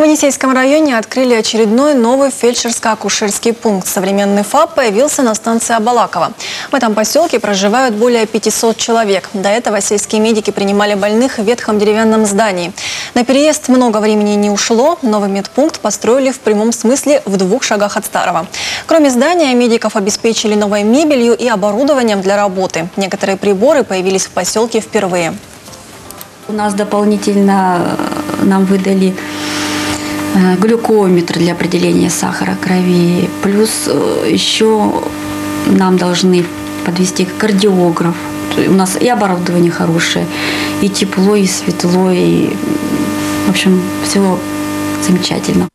В Енисейском районе открыли очередной новый фельдшерско-акушерский пункт. Современный ФАП появился на станции Абалакова. В этом поселке проживают более 500 человек. До этого сельские медики принимали больных в ветхом деревянном здании. На переезд много времени не ушло. Новый медпункт построили в прямом смысле в двух шагах от старого. Кроме здания, медиков обеспечили новой мебелью и оборудованием для работы. Некоторые приборы появились в поселке впервые. У нас дополнительно э, нам выдали глюкометр для определения сахара крови. Плюс э, еще нам должны подвести кардиограф. У нас и оборудование хорошее, и тепло, и светло, и, в общем, все замечательно.